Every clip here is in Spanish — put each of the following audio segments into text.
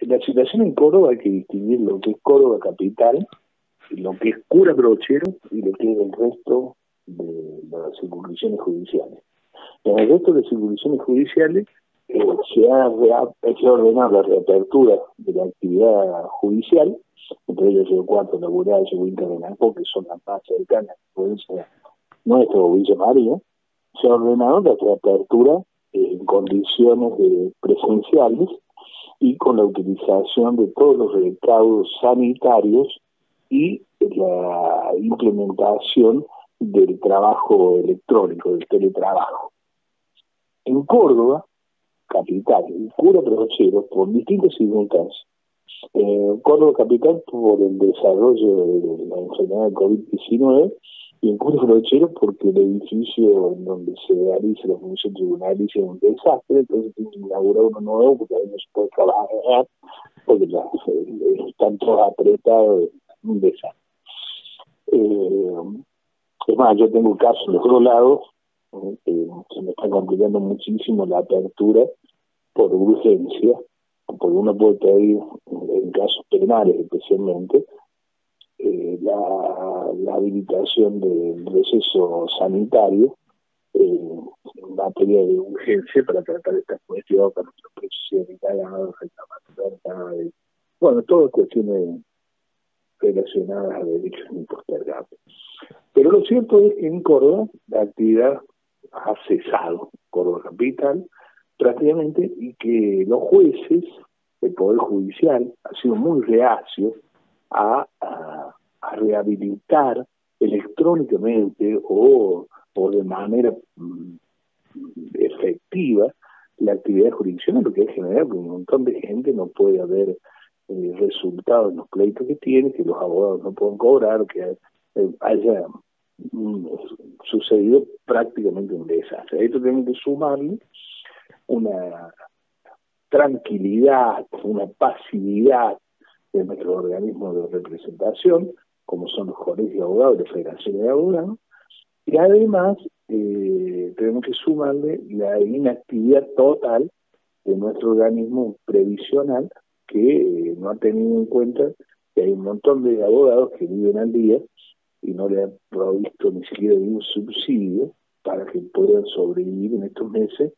la situación en Córdoba hay que distinguir lo que es Córdoba capital, lo que es cura brochero y lo que es el resto de las circunscripciones judiciales. En el resto de las circunscripciones judiciales eh, se, ha ordenado la reapertura de la actividad judicial, entre ellos el cuarto laboral, el Winter de Naco, que son las más cercanas a la nuestro Villa María, se ha ordenado la reapertura en condiciones de presenciales y con la utilización de todos los recaudos sanitarios y la implementación del trabajo electrónico, del teletrabajo. En Córdoba, capital, y cura brochero, por distintas circunstancias, eh, Córdoba capital por el desarrollo de la enfermedad de COVID-19 y en Cura brochero porque el edificio en donde se realiza la función tribunal es un desastre, entonces tiene que inaugurar uno nuevo porque ahí no se puede trabajar porque eh, están todos apretados, un desastre. Eh, es más, yo tengo un caso en otro lado, eh, se me está complicando muchísimo la apertura por urgencia, porque uno puede pedir, en casos penales especialmente, eh, la, habilitación del receso sanitario eh, en materia de urgencia para tratar esta cuestión para nuestros precios sanitarios, reclamatorios, bueno, todas cuestiones relacionadas a derechos impostergables. Pero lo cierto es que en Córdoba la actividad ha cesado, Córdoba Capital, prácticamente, y que los jueces, el Poder Judicial, ha sido muy reacio a, rehabilitar electrónicamente o, de manera mm, efectiva la actividad jurisdiccional, lo que es general, porque un montón de gente no puede haber eh, resultados en los pleitos que tiene, que los abogados no pueden cobrar, que eh, haya mm, sucedido prácticamente un desastre. A esto tenemos que sumarle una tranquilidad, una pasividad de nuestro organismo de representación, como son los colegios de abogados y federaciones de abogados, y además eh, tenemos que sumarle la inactividad total de nuestro organismo previsional que eh, no ha tenido en cuenta que hay un montón de abogados que viven al día y no le han provisto ni siquiera un subsidio para que puedan sobrevivir en estos meses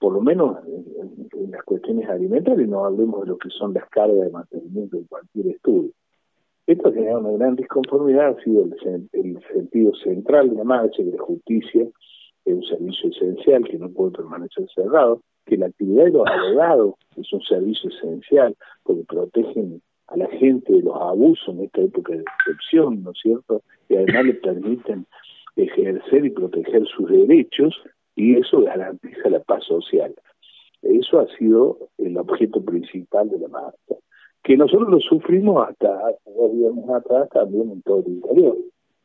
por lo menos en, las cuestiones alimentarias, no hablemos de lo que son las cargas de mantenimiento de cualquier estudio. Esto ha generado una gran disconformidad, ha sido el, sentido central de la marcha, que la justicia es un servicio esencial que no puede permanecer cerrado, que la actividad de los abogados es un servicio esencial porque protegen a la gente de los abusos en esta época de excepción, ¿no es cierto? Y además le permiten ejercer y proteger sus derechos y eso garantiza la paz social. Eso ha sido el objeto principal de la marcha, que nosotros lo sufrimos hasta dos días atrás también en todo el interior.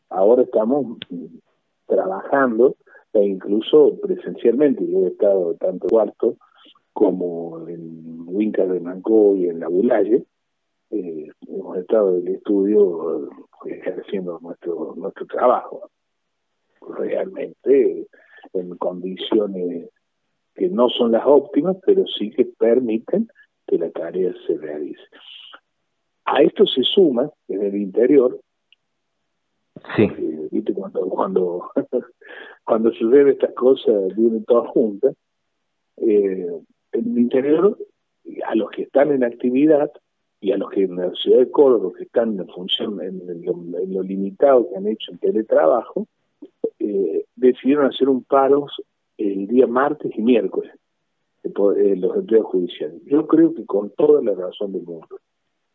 Ahora estamos trabajando e incluso presencialmente, yo he estado tanto en Cuarto como en Huinca de Mancó y en La Bulaye, eh, hemos estado en el estudio ejerciendo nuestro nuestro trabajo. Realmente en condiciones que no son las óptimas, pero sí que permiten que la tarea se realice. A esto se suma en el interior, sí. Eh, ¿viste? cuando cuando cuando suceden estas cosas vienen todas juntas, eh, en el interior a los que están en actividad y a los que en la ciudad de Córdoba que están en función en, lo, limitado que han hecho en teletrabajo, eh, decidieron hacer un paro el día martes y miércoles, eh, los empleados judiciales. Yo creo que con toda la razón del mundo,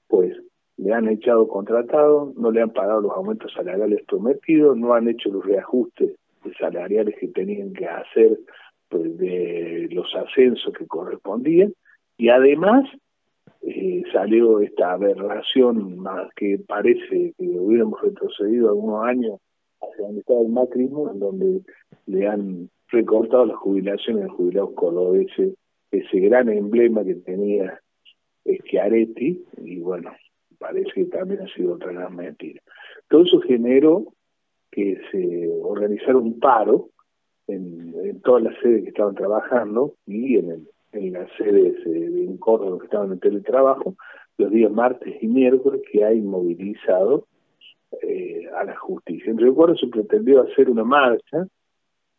pues le han echado contratado, no le han pagado los aumentos salariales prometidos, no han hecho los reajustes salariales que tenían que hacer pues, de los ascensos que correspondían, y además eh, salió esta aberración más que parece que hubiéramos retrocedido algunos años hacia donde estaba el macrismo, en donde le han recortado las jubilaciones de jubilados cordobeses, ese gran emblema que tenía Schiaretti, y bueno, parece que también ha sido otra gran mentira. Todo eso generó que se organizara un paro en, todas las sedes que estaban trabajando y en el en las sedes eh, en Córdoba que estaban en teletrabajo, los días martes y miércoles que hay movilizado eh, a la justicia. Entre acuerdo se pretendió hacer una marcha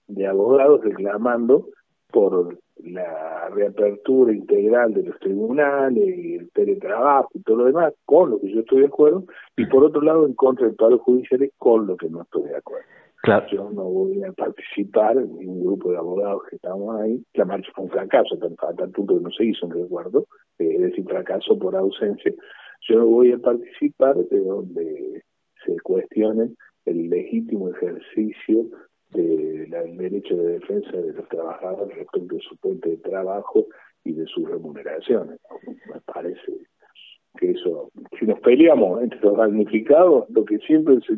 de abogados reclamando por la reapertura integral de los tribunales y el teletrabajo y todo lo demás, con lo que yo estoy de acuerdo, y por otro lado en contra del paro judicial con lo que no estoy de acuerdo. Claro. Yo no voy a participar en un grupo de abogados que estamos ahí. La marcha fue un fracaso, a tal punto que no se hizo, en recuerdo, eh, es decir, fracaso por ausencia. Yo no voy a participar de donde se cuestione el legítimo ejercicio del derecho de defensa de los trabajadores respecto de su puente de trabajo y de sus remuneraciones. Me parece que eso, si nos peleamos entre los damnificados, lo que siempre se,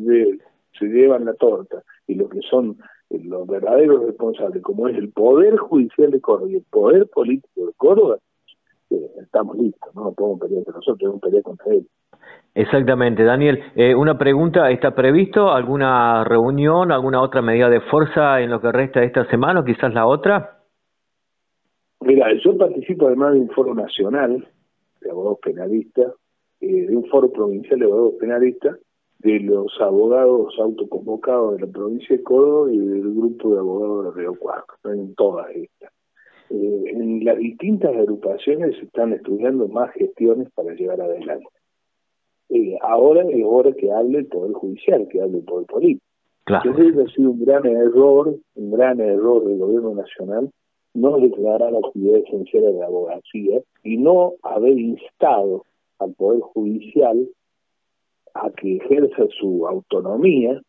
se llevan la torta y lo que son los verdaderos responsables, como es el Poder Judicial de Córdoba y el Poder Político de Córdoba, eh, estamos listos, no podemos pelear entre nosotros, debemos pelear contra ellos. Exactamente, Daniel. Eh, una pregunta, ¿está previsto alguna reunión, alguna otra medida de fuerza en lo que resta de esta semana o quizás la otra? Mira, yo participo además de un foro nacional de abogados penalistas, eh, de un foro provincial de abogados penalistas, de los abogados autoconvocados de la provincia de Córdoba y del grupo de abogados de Río Cuarto, en todas estas. Eh, en las distintas agrupaciones se están estudiando más gestiones para llevar adelante. Eh, ahora es hora que hable el Poder Judicial, que hable el Poder Político. Claro. Yo creo que ha sido un gran error, un gran error del Gobierno Nacional no declarar la actividad esencial de la abogacía y no haber instado al Poder Judicial a que ejerza su autonomía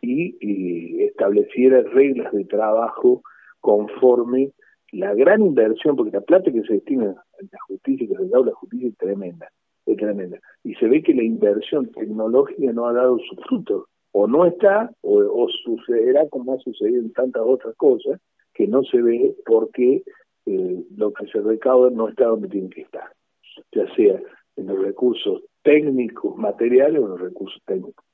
y, y estableciera reglas de trabajo conforme la gran inversión, porque la plata que se destina a la justicia, que se da a la justicia es tremenda, tremenda. Y se ve que la inversión tecnológica no ha dado su fruto, o no está, o, sucederá como ha sucedido en tantas otras cosas, que no se ve porque eh, lo que se recauda no está donde tiene que estar, ya sea en los recursos técnicos materiales o en los recursos técnicos